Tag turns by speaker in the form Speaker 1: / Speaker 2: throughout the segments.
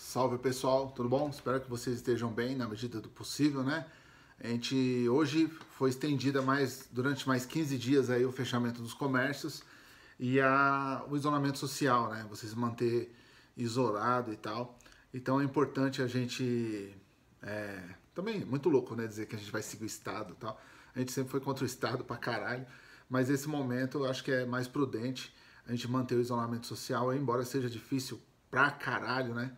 Speaker 1: Salve pessoal, tudo bom? Espero que vocês estejam bem na medida do possível, né? A gente hoje foi estendida mais durante mais 15 dias aí o fechamento dos comércios e a, o isolamento social, né? Vocês manter isolado e tal. Então é importante a gente é, também muito louco, né? Dizer que a gente vai seguir o Estado e tal. A gente sempre foi contra o Estado pra caralho, mas esse momento eu acho que é mais prudente a gente manter o isolamento social, embora seja difícil pra caralho, né?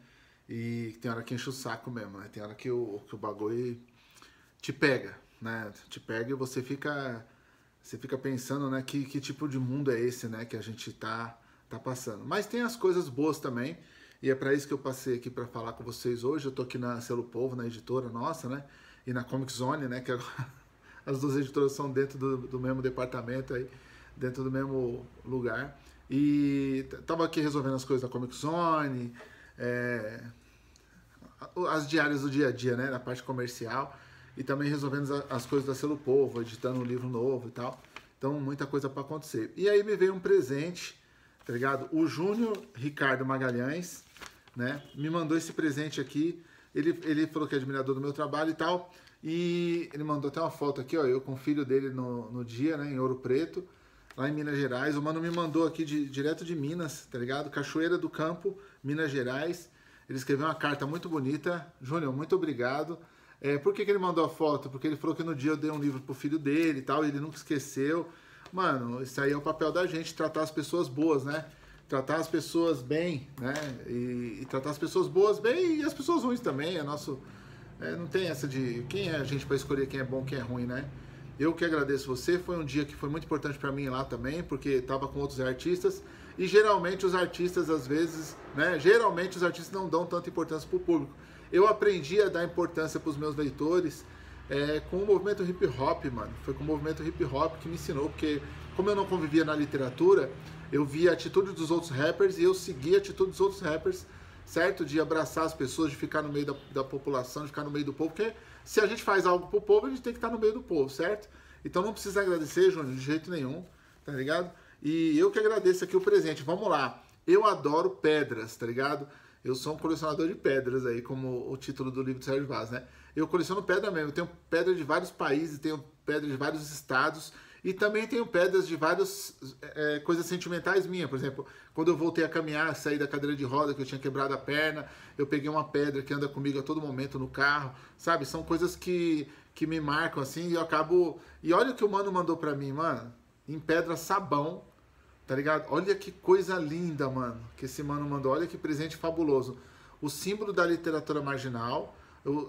Speaker 1: E tem hora que enche o saco mesmo, né? Tem hora que o, que o bagulho te pega, né? Te pega e você fica você fica pensando, né, que, que tipo de mundo é esse, né, que a gente tá tá passando. Mas tem as coisas boas também, e é para isso que eu passei aqui para falar com vocês hoje. Eu tô aqui na Selo Povo, na editora nossa, né? E na Comic Zone, né, que agora as duas editoras são dentro do, do mesmo departamento aí, dentro do mesmo lugar. E tava aqui resolvendo as coisas da Comic Zone, é, as diárias do dia a dia, né? Na parte comercial. E também resolvendo as coisas da Selo Povo, editando um livro novo e tal. Então, muita coisa para acontecer. E aí me veio um presente, tá ligado? O Júnior Ricardo Magalhães, né? Me mandou esse presente aqui. Ele, ele falou que é admirador do meu trabalho e tal. E ele mandou até uma foto aqui, ó. Eu com o filho dele no, no dia, né? Em Ouro Preto, lá em Minas Gerais. O mano me mandou aqui de, direto de Minas, tá ligado? Cachoeira do Campo, Minas Gerais. Ele escreveu uma carta muito bonita. Júnior, muito obrigado. É, por que, que ele mandou a foto? Porque ele falou que no dia eu dei um livro pro filho dele e tal, e ele nunca esqueceu. Mano, isso aí é o papel da gente, tratar as pessoas boas, né? Tratar as pessoas bem, né? E, e tratar as pessoas boas bem e as pessoas ruins também. É nosso. É, não tem essa de quem é a gente para escolher quem é bom quem é ruim, né? Eu que agradeço você. Foi um dia que foi muito importante para mim lá também, porque tava com outros artistas. E geralmente os artistas, às vezes, né? Geralmente os artistas não dão tanta importância para o público. Eu aprendi a dar importância para os meus leitores é, com o movimento hip hop, mano. Foi com o movimento hip hop que me ensinou, porque como eu não convivia na literatura, eu via a atitude dos outros rappers e eu seguia a atitude dos outros rappers, certo? De abraçar as pessoas, de ficar no meio da, da população, de ficar no meio do povo, porque se a gente faz algo pro povo, a gente tem que estar no meio do povo, certo? Então não precisa agradecer, Júnior, de jeito nenhum, tá ligado? E eu que agradeço aqui o presente. Vamos lá. Eu adoro pedras, tá ligado? Eu sou um colecionador de pedras aí, como o título do livro do Sérgio Vaz, né? Eu coleciono pedra mesmo. Eu tenho pedra de vários países, tenho pedra de vários estados e também tenho pedras de várias é, coisas sentimentais minhas. Por exemplo, quando eu voltei a caminhar, saí da cadeira de roda, que eu tinha quebrado a perna, eu peguei uma pedra que anda comigo a todo momento no carro, sabe? São coisas que, que me marcam assim e eu acabo. E olha o que o mano mandou pra mim, mano. Em pedra sabão, Tá ligado? Olha que coisa linda, mano, que esse mano mandou. Olha que presente fabuloso. O símbolo da literatura marginal,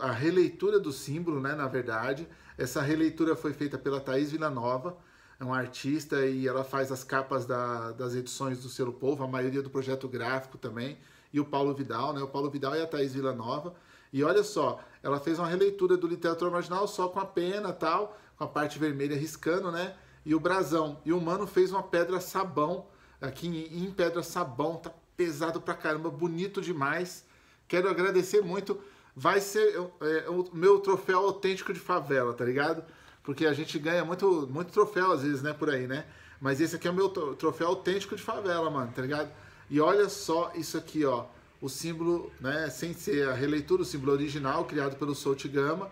Speaker 1: a releitura do símbolo, né, na verdade. Essa releitura foi feita pela Thaís Villanova, é uma artista e ela faz as capas da, das edições do Selo Povo, a maioria do projeto gráfico também, e o Paulo Vidal, né? O Paulo Vidal e a Thaís Villanova. E olha só, ela fez uma releitura do literatura marginal só com a pena tal, com a parte vermelha riscando, né? E o brasão. E o mano fez uma pedra sabão, aqui em, pedra sabão, tá pesado pra caramba, bonito demais. Quero agradecer muito. Vai ser é, o meu troféu autêntico de favela, tá ligado? Porque a gente ganha muito, muito troféu às vezes, né, por aí, né? Mas esse aqui é o meu troféu autêntico de favela, mano, tá ligado? E olha só isso aqui, ó. O símbolo, né, sem ser a releitura, o símbolo original, criado pelo Sout Gama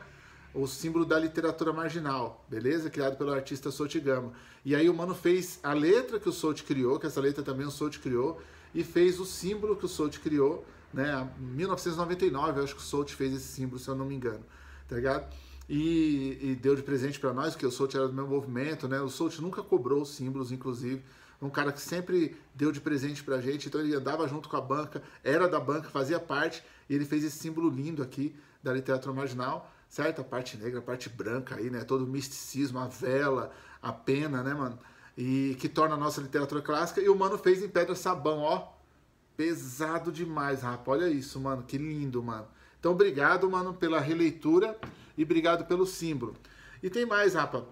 Speaker 1: o símbolo da literatura marginal, beleza? Criado pelo artista Sotigama. E aí o mano fez a letra que o Sout criou, que essa letra também o Sout criou, e fez o símbolo que o Sout criou, né? Em 1999, eu acho que o Sout fez esse símbolo, se eu não me engano, tá ligado? E, e deu de presente para nós, porque o Sout era do meu movimento, né? O Sout nunca cobrou os símbolos, inclusive. Um cara que sempre deu de presente pra gente, então ele andava junto com a banca, era da banca, fazia parte, e ele fez esse símbolo lindo aqui da literatura marginal certo? A parte negra, a parte branca aí, né? Todo o misticismo, a vela, a pena, né, mano? E que torna a nossa literatura clássica. E o mano fez em pedra sabão, ó. Pesado demais, rapa. Olha isso, mano. Que lindo, mano. Então, obrigado, mano, pela releitura e obrigado pelo símbolo. E tem mais, rapa.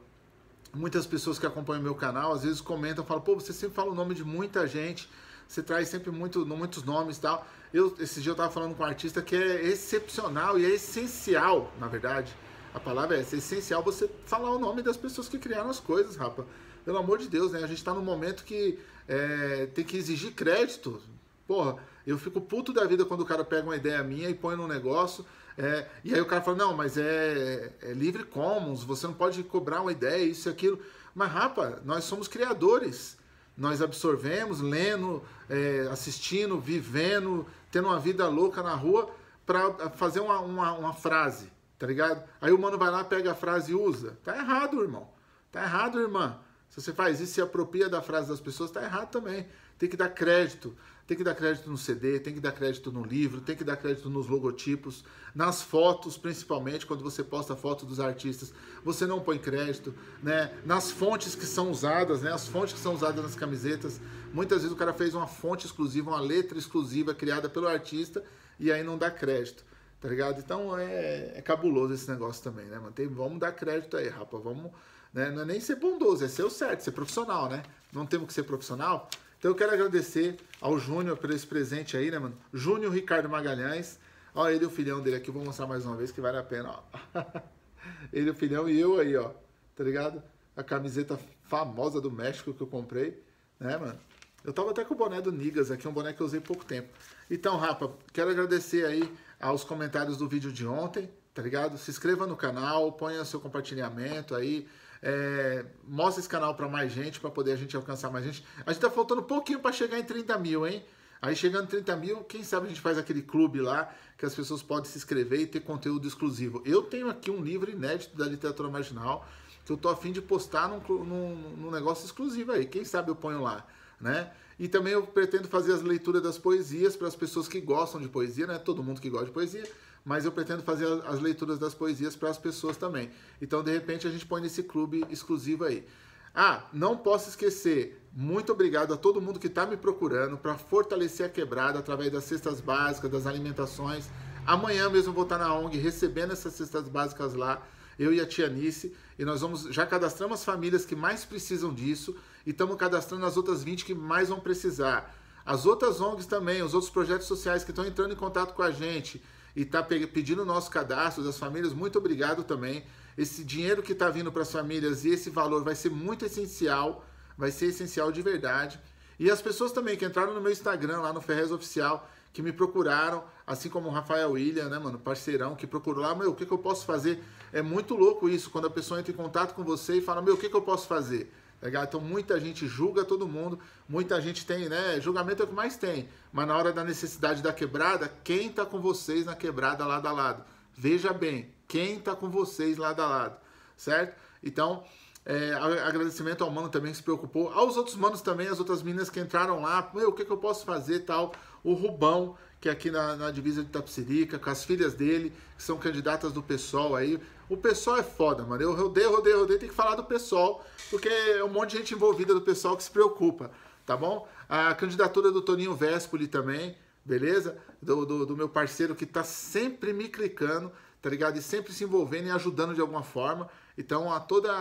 Speaker 1: Muitas pessoas que acompanham meu canal às vezes comentam, falam, pô, você sempre fala o nome de muita gente, você traz sempre muito, muitos nomes e tal. Eu, esse dia eu estava falando com um artista que é excepcional e é essencial, na verdade. A palavra é essa, é essencial você falar o nome das pessoas que criaram as coisas, rapa. Pelo amor de Deus, né? A gente está num momento que é, tem que exigir crédito. Porra, eu fico puto da vida quando o cara pega uma ideia minha e põe num negócio. É, e aí o cara fala, não, mas é, é livre commons, você não pode cobrar uma ideia, isso e aquilo. Mas, rapa, nós somos criadores. Nós absorvemos, lendo, é, assistindo, vivendo, tendo uma vida louca na rua para fazer uma, uma, uma, frase, tá ligado? Aí o mano vai lá, pega a frase e usa. Tá errado, irmão. Tá errado, irmã. Se você faz isso, se apropria da frase das pessoas, tá errado também. Tem que dar crédito. Tem que dar crédito no CD, tem que dar crédito no livro, tem que dar crédito nos logotipos, nas fotos, principalmente, quando você posta foto dos artistas, você não põe crédito, né? Nas fontes que são usadas, né? As fontes que são usadas nas camisetas. Muitas vezes o cara fez uma fonte exclusiva, uma letra exclusiva criada pelo artista e aí não dá crédito, tá ligado? Então é, é cabuloso esse negócio também, né, mano? Tem, vamos dar crédito aí, rapaz, vamos. Né? Não é nem ser bondoso, é ser o certo, ser profissional, né? Não temos que ser profissional. Então eu quero agradecer ao Júnior por esse presente aí, né, mano? Júnior Ricardo Magalhães. Ó, ele o filhão dele aqui, vou mostrar mais uma vez que vale a pena, ó. ele o filhão e eu aí, ó. Tá ligado? A camiseta famosa do México que eu comprei, né, mano? Eu tava até com o boné do Nigas aqui, um boné que eu usei pouco tempo. Então, Rapa, quero agradecer aí aos comentários do vídeo de ontem, tá ligado? Se inscreva no canal, ponha seu compartilhamento aí, é, mostra esse canal para mais gente, para poder a gente alcançar mais gente. A gente tá faltando um pouquinho para chegar em 30 mil, hein? Aí chegando em 30 mil, quem sabe a gente faz aquele clube lá que as pessoas podem se inscrever e ter conteúdo exclusivo. Eu tenho aqui um livro inédito da literatura marginal que eu tô afim de postar num, num, num negócio exclusivo aí. Quem sabe eu ponho lá, né? E também eu pretendo fazer as leituras das poesias para as pessoas que gostam de poesia, né? Todo mundo que gosta de poesia mas eu pretendo fazer as leituras das poesias para as pessoas também. Então, de repente, a gente põe nesse clube exclusivo aí. Ah, não posso esquecer, muito obrigado a todo mundo que está me procurando para fortalecer a quebrada através das cestas básicas, das alimentações. Amanhã mesmo vou estar na ONG recebendo essas cestas básicas lá, eu e a tia Nice, e nós vamos já cadastramos as famílias que mais precisam disso e estamos cadastrando as outras 20 que mais vão precisar. As outras ONGs também, os outros projetos sociais que estão entrando em contato com a gente, e está pedindo nosso cadastro das famílias, muito obrigado também. Esse dinheiro que está vindo para as famílias e esse valor vai ser muito essencial, vai ser essencial de verdade. E as pessoas também que entraram no meu Instagram, lá no Ferrez Oficial, que me procuraram, assim como o Rafael William, né, mano, parceirão, que procurou lá, meu, o que, que eu posso fazer? É muito louco isso, quando a pessoa entra em contato com você e fala, meu, o que, que eu posso fazer? Legal? Então muita gente julga todo mundo, muita gente tem, né? Julgamento é o que mais tem. Mas na hora da necessidade da quebrada, quem está com vocês na quebrada lado a lado? Veja bem, quem está com vocês lado a lado, certo? Então, é, agradecimento ao mano também que se preocupou, aos outros manos também, as outras meninas que entraram lá, meu, o que, que eu posso fazer tal. O Rubão, que é aqui na, na divisa de Tapsirica, com as filhas dele, que são candidatas do PSOL aí. O pessoal é foda, mano. Eu rodei, rodei, rodei, tem que falar do pessoal, porque é um monte de gente envolvida do pessoal que se preocupa, tá bom? A candidatura do Toninho Véspoli também, beleza? Do, do, do, meu parceiro que tá sempre me clicando, tá ligado? E sempre se envolvendo e ajudando de alguma forma. Então, a toda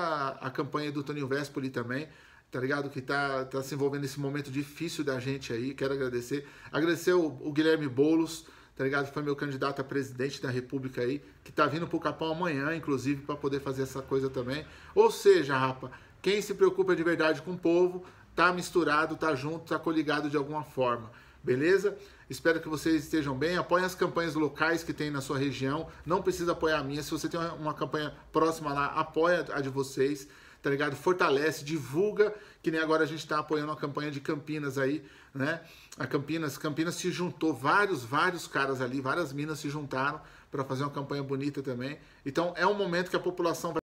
Speaker 1: a, campanha do Toninho Véspoli também, tá ligado? Que tá, tá se envolvendo nesse momento difícil da gente aí. Quero agradecer. Agradecer o, o Guilherme Boulos tá ligado? Foi meu candidato a presidente da República aí, que tá vindo pro Capão amanhã, inclusive, para poder fazer essa coisa também. Ou seja, rapa, quem se preocupa de verdade com o povo, tá misturado, tá junto, tá coligado de alguma forma. Beleza? Espero que vocês estejam bem. Apoiem as campanhas locais que tem na sua região. Não precisa apoiar a minha. Se você tem uma campanha próxima lá, apoia a de vocês tá ligado? Fortalece, divulga, que nem agora a gente está apoiando a campanha de Campinas aí, né? A Campinas, Campinas se juntou, vários, vários caras ali, várias minas se juntaram para fazer uma campanha bonita também. Então é um momento que a população vai